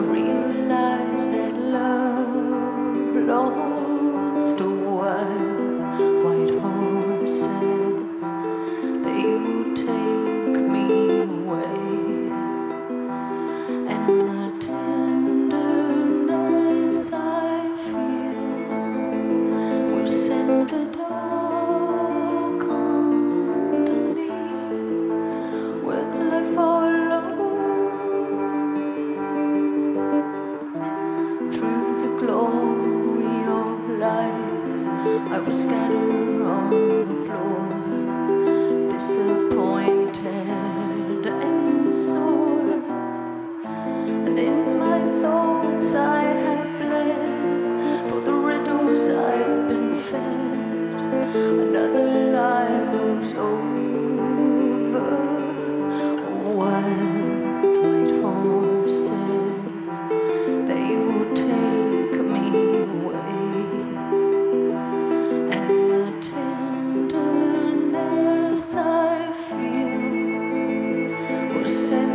realize that love, love. I was scattered wrong. por sempre.